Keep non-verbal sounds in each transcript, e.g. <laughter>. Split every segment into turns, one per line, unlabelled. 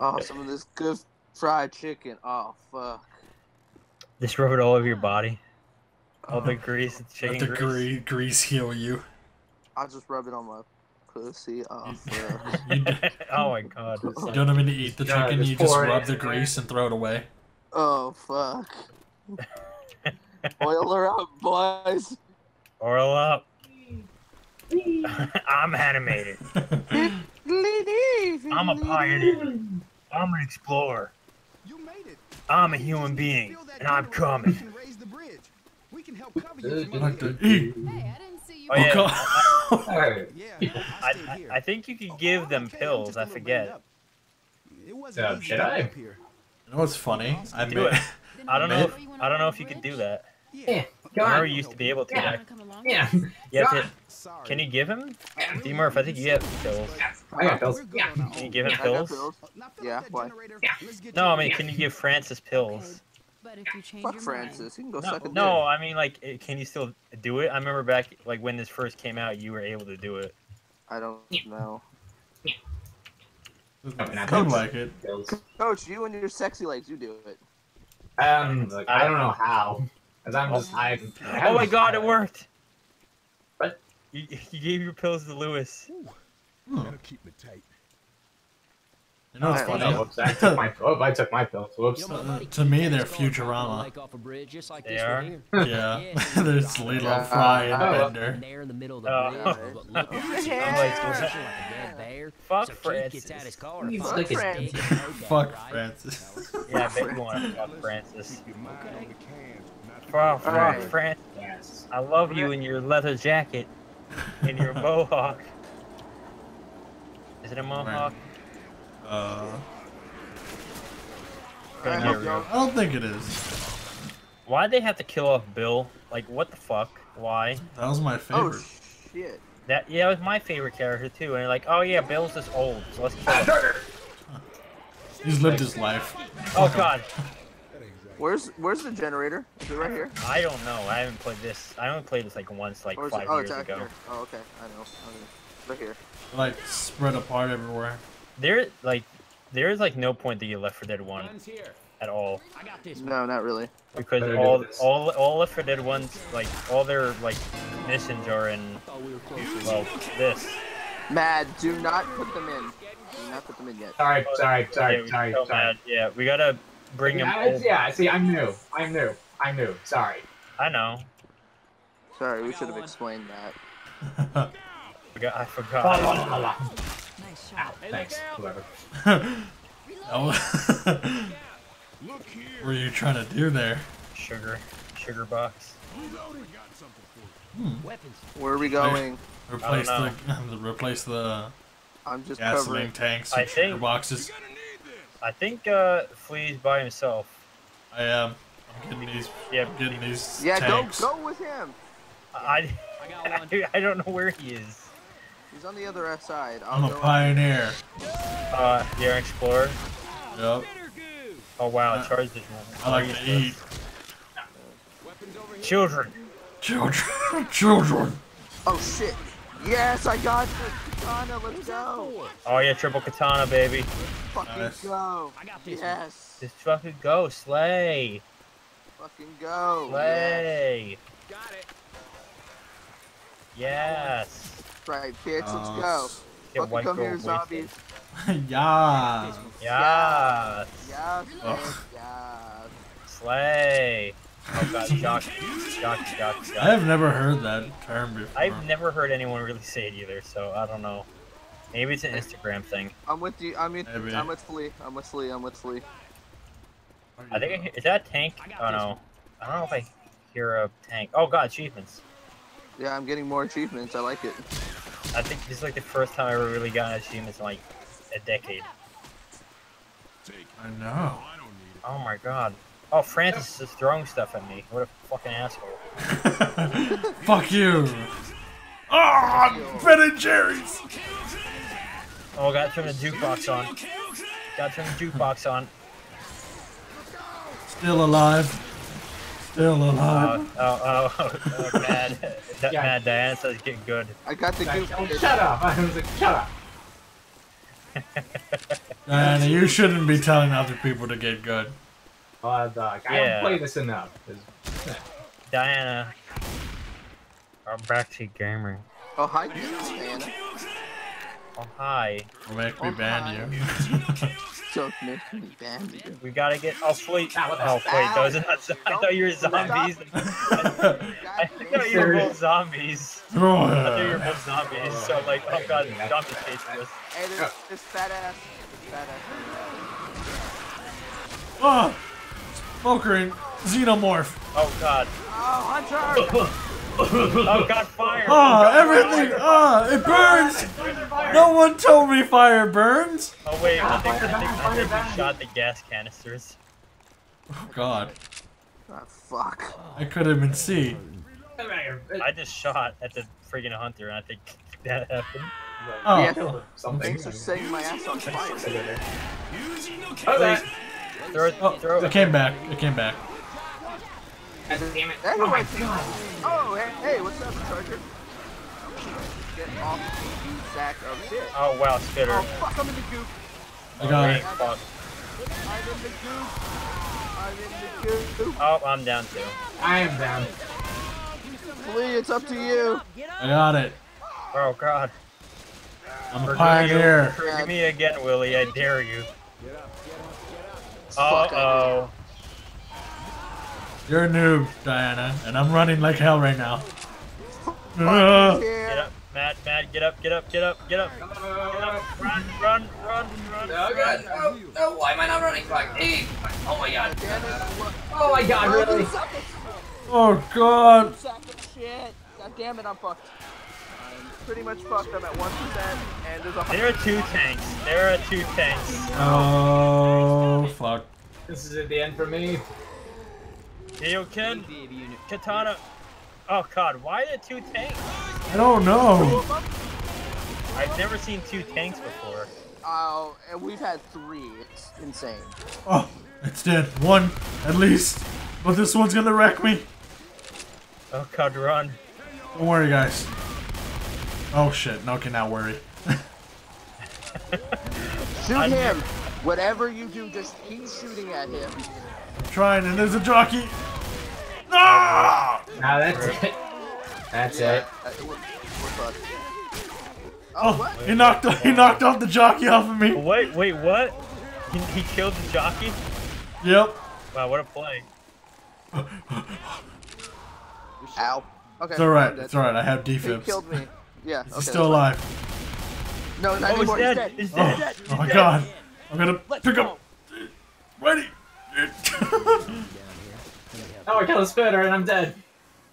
Oh, some of this good fried chicken. Oh fuck.
Just rub it all over your body. All the oh. grease,
Let
chicken
the
grease.
grease, grease heal you.
I'll just rub it on my pussy. Oh fuck. <laughs> <laughs>
Oh my god. <laughs>
you don't even eat the
Yeah,
chicken.
just
You just
pour it
rub the grease and throw it away.
oh fuck. Oil her up, boys.
Oil up. I'm animated. I'm a pioneer. I'm an explorer.
You made it.
I'm a human being, and I'm coming.
We can help cover you
Dude,
from
like
other
to eat.
Hey, I didn't see you.
Oh, yeah.
God.
I,
I, <laughs>
I, think you could give them
pills. I'm
pills.
just a
I
little
forget.
banged. It wasn't
Yeah, should I?
up here.
You know what's funny? I
do it. <laughs> I don't know. If, I don't know if you could do that.
Yeah,
I
come
you used to be able to.
Yeah.
Like,
Come along.
Yeah.
you have to, can you give him? D Murph, I think you have pills.
I got pills. Yeah.
Can you give him pills?
pills.
Now fill
Yeah, why?
Yeah.
No, I mean, can you give Francis pills?
But if you change
Fuck
your
Francis. You can go
No,
suck a
no,
dick.
I mean, like, eh, can you still do it? I remember back, like, when this first came out, you were able to do it.
I don't know.
I seem like it.
Coach, you and your sexy legs, you do it.
Um, like, I don't know how. Cause I'm just I.
Oh my god, it worked!
What?
You, you gave your pills to Louis.
Hmm.
Better keep me tight.
You know what's
I-
funny?
Oh, whoops, I took my. Oh, I took my pills. Whoops.
Uh, to me, they're Futurama.
They are?
Yeah, there's Leela,
Uh,
Fry, and
oh.
Bender.
There in the middle of the
Oh.
but <laughs> look
I'm
at
like,
it.
yeah.
It's like a dead bear.
Fuck Francis.
gets out his car and
You
finds
fucking-
a stick and no doubt,
Fuck? Francis.
Yeah, I one. you fuck Francis.
Keep your mind on the can, not the
Fuck, fuck,
Alright.
Francis.
Yes.
I love you in your leather jacket and your <laughs> mohawk. Is it a mohawk?
Uh,
Gonna
I
get
hope
I don't think it is.
Why'd they have to kill off Bill? Like, what the fuck? Why?
That was my favorite.
Oh
favorite.
shit.
That yeah, that was my favorite character too. And like, oh yeah, Bill's just old, so let's kill him.
He's lived his life.
Oh god, <laughs>
Where's Where's the generator? Is it right here?
I don't know. I haven't played this. I only played this like once, like
Or is it?
five
Oh,
years
it's out
ago.
here. Oh, okay. I know. Okay. Right here.
Like spread apart everywhere.
There, like, there is like no point to get Left 4 Dead 1 at all
I got this.
No, not really.
because
Better
all all all Left 4 Dead ones like all their like missions are in
we
well this.
Mad. Do not put them in. Do not put them in yet.
Sorry, sorry,
Yeah,
sorry,
we-
sorry, sorry.
Yeah, we gotta bring him.
Yeah,
Over.
yeah, see, I'm new. I'm new. I'm new. Sorry.
I know.
Sorry, we should have explained that. <laughs>
I forgot. I
La, la, la, la.
Nice
Ow,
shot.
thanks. Whoever.
Oh.
Look here.
what were you trying to do there?
Sugar, sugar box.
Reloading. Got something for you.
Weapons.
Where are we going?
Replace
know.
the <laughs> replace the
I'm just
gasoline
covering.
tanks
I
and sugar
think-
boxes.
Gonna need this.
I think uh, Flea's by himself.
I am. I'm getting these.
Yeah,
I'm getting these
Yeah,
tanks.
go go with him.
I,
I got one. <laughs>
I don't know where he is.
He's on the other side.
I'm
I'll
a pioneer.
Uh, you're an explorer.
Yep.
Oh wow,
I,
charge this
I like to eat
Weapons over here.
Children.
children. <laughs> children.
Oh shit. Yes, I got the katana. Let's go.
Oh yeah, triple katana, baby.
Fucking
Nice.
go.
I got this one.
Just fucking go, slay,
Fucking go. Yes.
Got it.
Yes.
Right, bitch. Let's go.
Get
Fucking
white
come
girl
here,
wasted.
zombies. <laughs>
yeah.
Yes.
Yes,
Ugh.
bitch. Yes.
Slay. Oh god, jock, jock, jock,
I've never heard that term before.
I've never heard anyone really say it either, so I don't know. Maybe it's an Instagram thing.
I'm with you. I'm with.
Maybe.
I'm with Flea. I'm with Flea. I'm with Flea.
I think I hear, is that a tank? Oh no, I don't know if I hear a tank. Oh god, achievements.
Yeah, I'm getting more achievements. I like it.
I think this is like the first time I ever really got achievements in like a decade.
I know.
I don't need it.
Oh my god. Oh, Francis is throwing stuff at me. What a fucking asshole. <laughs>
Fuck you. Oh, Ben and Jerry's.
Oh, gotta turn the jukebox on. Gotta turn the jukebox on.
Still alive. Still
Oh,
alive.
oh, oh, oh, oh, oh mad. <laughs> That
Yeah.
mad Diana says get good.
I got the
Like,
goop.
oh, shut up. I was like, shut up.
Diana, you shouldn't be telling other people to get good.
Uh, dog. I
Yeah.
don't play this enough. It's- <laughs>
Diana. Our backseat gamer.
Oh, hi, Diana.
Oh hi.
Don't make me ban you. <laughs>
Don't make me ban you.
We gotta get. Oh wait.
What
Oh wait, those are not. I thought you were zombies. <laughs> I thought you were both zombies. I thought you were both zombies. So like, oh god, zombie chasing us.
Hey, this, this fat ass. This fat ass.
oh, smoker and xenomorph.
Oh god.
Oh, Hunter!
Ah, oh god, ah, fire.
Oh, everything. Oh, it burns. No one told me fire burns.
Oh wait, I think, I think, I
fire
think we shot the gas canisters.
Oh God,
Oh, fuck.
I couldn't even see.
I just shot at the friggin' hunter, and I think that happened.
Oh,
Yeah.
Something.
Thanks for setting my ass on fire.
Oh, that.
Throw it,
oh,
throw
it
it.
came back. It came back.
Damn it.
That's
Oh my
what-
god.
Oh, hey, hey, what's up, Charger? Get off me, you sack of shit.
Oh wow, spitter.
Oh, fuck, I'm in the goop.
I got
Dang,
it.
fuck.
I'm in the goop. I'm in the goop.
Oh, I'm down too.
I am down.
Flea, it's up to you.
I got it.
Oh god.
I'm a pioneer.
You, forgive me again, Willie. I dare you.
Fuck, I
oh.
You're a noob, Diana, and I'm running like hell right now. Uh,
Get up, Matt. Matt, get up, get up, get up, get up. Get up. Run, run, run, run.
Oh god, no, no, why am I not running? Fuck. Oh my god.
Damn it. What?
Oh my god,
Oh,
really?
you sack of
oh God.
sack of shit. God damn it, I'm fucked. I'm pretty much fucked. I'm at 1%, and there's a
There are two tanks. There are two tanks.
Oh fuck.
This is at the end for me.
Ken, Katana. Oh god, why are there two tanks?
I don't know.
I've never seen two tanks before.
Oh, and we've had three. It's insane.
Oh, it's dead. One, at least. But this one's gonna wreck me.
Oh god, run.
Don't worry, guys. Oh shit. No, can now worry. <laughs>
Shoot
I'm-
him. Whatever you do, just keep shooting at him.
I'm trying, and there's a jockey. No!
Now that's it. That's it.
Uh, we're, we're. Oh,
Oh,
what?
he knocked off, he knocked off the jockey off of me.
Wait, wait, what? He, he killed the jockey?
Yep.
Wow, what a play.
Ow. Okay.
It's alright.
I'm.
It's alright. I have
He
defibs.
killed me. Yeah. Okay.
He's still alive.
fine. No, not
Oh, he's
anymore.
dead.
He's
He's
dead.
dead.
Oh my god. I'm gonna pick up. Ready. <laughs>
Oh, I killed a spitter and I'm dead.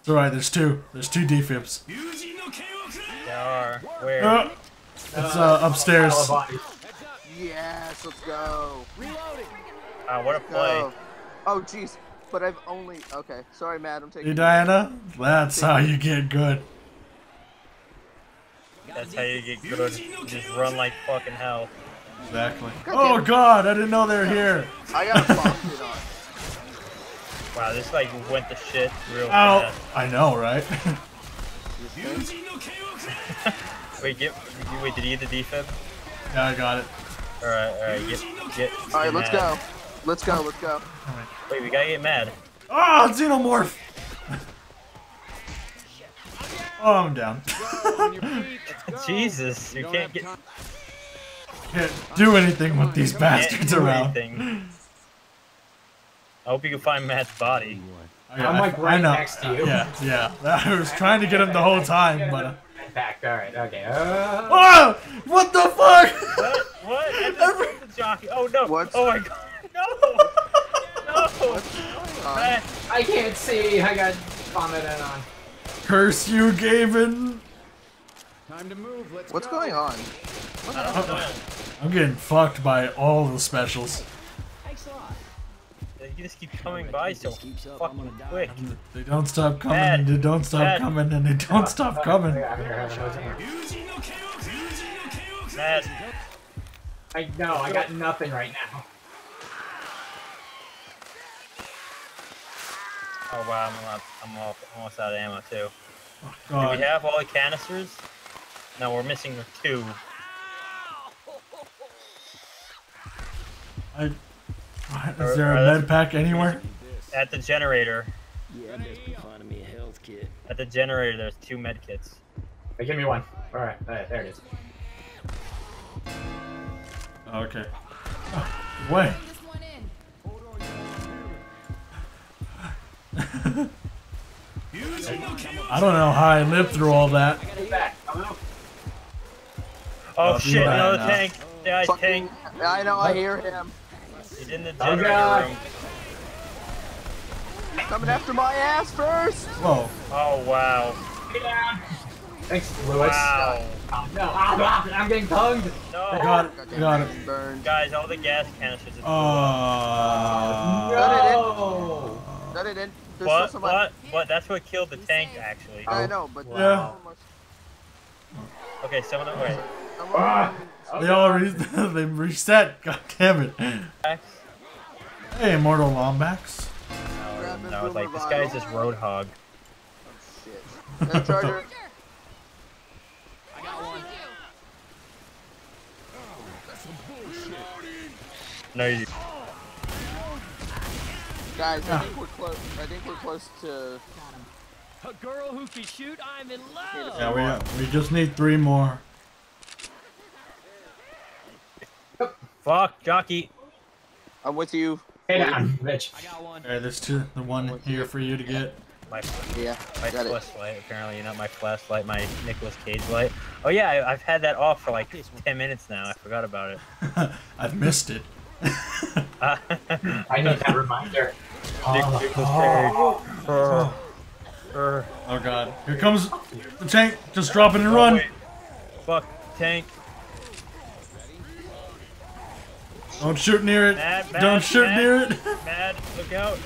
it's alright. There's two. There's two defibs.
There are. Where?
Uh, it's uh, upstairs.
Pile of.
Yes, let's go. Reloading.
Wow, what a play.
Go. Oh, jeez. But I've only. Okay. Sorry, Matt. I'm taking.
Hey Diana, that's how you get good.
That's how you get good. Just run like fucking hell.
Exactly. Oh god, I didn't know they were here.
I got a bomb <laughs> on.
Wow, this like went to shit real
Ow.
fast.
I know, right? <laughs> <laughs>
Wait, get, wait, did you get the defib?
yeah, I got it.
Alright, alright, get, get.
All right, let's
mad.
go. Let's go. Let's go.
Wait, we gotta get mad.
Ah, xenomorph. Oh, I'm down.
Jesus, you can't get
Can't do anything with these bastards around.
anything. I hope you can find Matt's body.
I,
I'm, like, right
know.
next to you.
Yeah, yeah. <laughs> I was trying to get him the whole time, but. Uh...
Back. Alright, okay. Uh,
Oh! What the fuck?
What? What? I just killed the jockey. Oh no!
What?
Oh my god! <laughs> No! No! Matt,
I can't see. I got vomited on.
Curse you, Gavin.
Time to move. Let's
what's
go.
going on?
I don't know.
I'm getting fucked by all the specials.
thanks You just keep coming by so fucking quick.
They don't stop coming,
Dad.
and they don't stop
Dad.
coming, and they don't stop coming.
I'm I'm here.
Matt,
I know. I got nothing right now.
oh wow, I'm, not, I'm all, almost out of ammo too. Oh, Do we have all the canisters? No, we're missing two.
I, is there a med pack anywhere?
At the generator.
Yeah, best be finding me a health kit.
At the generator, there's two med kits.
Hey, give me one. All right, all right, there it is.
Okay. Oh, wait.
This one in.
I don't know how I lived through all that.
Oh
Oh,
shit,
be
another
now.
tank. Yeah,
Fucking,
tank.
I know, I hear him.
He's in the
Oh,
generator
God.
room.
Coming after my ass first.
Whoa.
Oh wow.
Get down. Thanks, Louis.
Wow.
Oh, no, ah, I'm getting tongued.
No.
Got it. Got it.
Burned.
Guys, all the gas canisters.
Uh,
are
Oh.
No.
That it in. There's
what?
still somebody.
What? What? That's what killed the tank, actually.
I know, but
Yeah.
Okay, some of them. Wait.
Ah.
They all re- <laughs> they reset. God damn it. Hey, Immortal Lombax.
No, no, it's like this guy's just roadhog.
Shit. That charger. <laughs>
I got one.
No, you.
Guys, I think we're close. I think we're close to.
A girl who can shoot, I'm in love.
Yeah, we we just need three more.
Fuck, jockey.
I'm with you.
Hey, down, bitch.
I got one.
Alright, there's two. The one here for you to get.
My
Yeah,
my
got it.
flashlight. Apparently, not my flashlight. My Nicolas Cage light. Oh yeah, I, I've had that off for like ten minutes now. I forgot about it. <laughs>
I've missed it.
Uh, <laughs>
I need that reminder.
Nicolas Cage. Uh, uh,
Oh god. Here comes the tank. Just drop it and
oh,
run.
wait. Fuck tank.
Don't shoot near it.
Mad, mad,
Don't shoot
mad.
near it.
Mad, look out.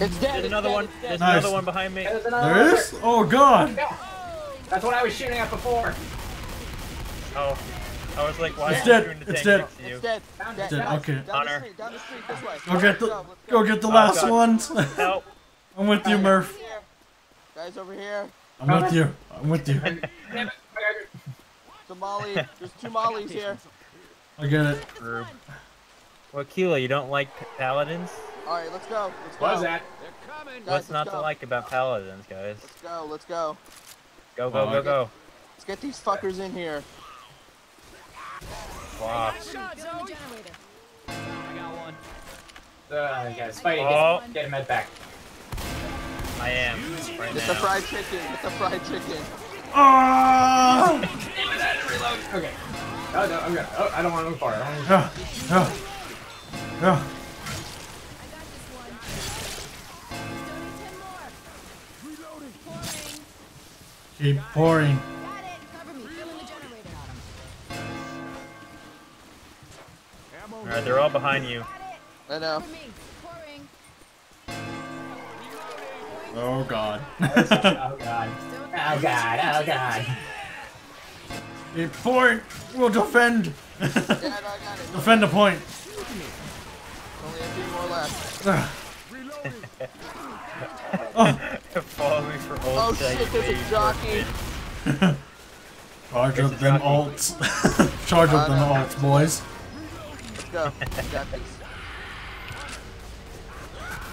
It's dead.
There's another one. There's
Nice.
another one behind me.
There's
There
one.
is? Oh god.
That's what I was shooting at before.
Oh, I was like, why
It's
are you
dead.
shooting the
It's
tank
dead.
next to you?
It's dead.
Found
Dead.
it.
Dead, okay.
Down the street. Down the street. This way.
Go get the
go,
go get the
Oh,
last
God.
ones. <laughs>
Help.
I'm with you,
go.
Murph.
Here. Guys over here.
I'm with you. I'm with you.
Damn it. I got it.
The Molly. There's two Mollies here.
I get it.
Rube. What, Keela, you don't like paladins?
All right, let's go. Let's go.
What was that?
They're coming.
Guys,
What's not
go.
to like about paladins, guys?
Let's go. Let's go.
Go, go,
Oh,
go, go.
Let's get these fuckers in here.
Wow.
Building the generator.
I got one.
Uh, guys, fighting.
Oh.
get, get a med back.
I am, right
Get the
now.
fried chicken. It's a fried chicken.
Oh!
Okay. Oh, no, I'm gonna. Oh, I don't want to move
need ten more. Pouring.
Keep pouring.
Got it. Cover me. Filling the generator.
Alright, they're all behind you.
I know.
Cover me. Pouring.
Oh god.
Oh, God. Oh, God. Oh, God.
Oh, Keep pouring. We'll defend.
Yeah, no, got it.
defend the point.
Only a few more left. <laughs>
Follow me for old
Oh shit, there's a jockey. <laughs>
Charge
It's
up them
jockey.
alts. <laughs> Charge up them
know.
alts, boys.
Let's go. Got this.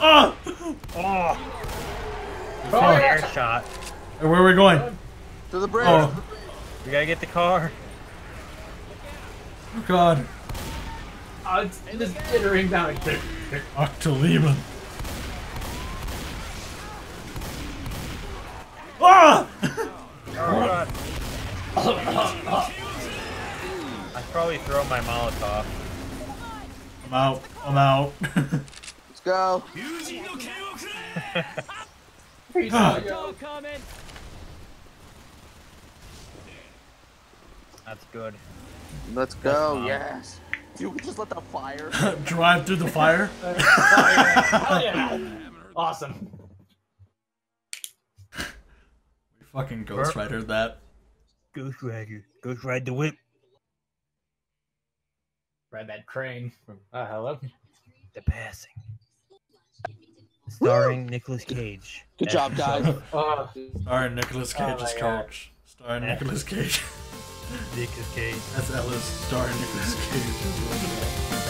Ah!
Oh! Air shot.
Where are we going?
To the bridge.
Oh,
We gotta get the car.
God.
Oh, it's just jittering down.
Octoleben. Ah!
Oh god. <laughs> I'd probably throw my Molotov.
I'm out. I'm out. <laughs>
Let's go.
Ah.
Dog coming.
That's good.
Let's go.
fine.
Yes. You we just let the fire. <laughs>
Drive through the fire. <laughs>
Oh, yeah. Awesome.
We fucking Ghost Rider that.
Ghost Rider. Ghost Ride the whip.
Ride that crane. Uh, hello.
The passing. Starring Nicolas Cage.
Good job, guys. <laughs>
Uh,
Starring Nicolas
Oh
Cage's
my God.
coach. Starring Nicolas Cage.
Nicolas Cage.
That's Ellis starring Nicolas Cage. <laughs>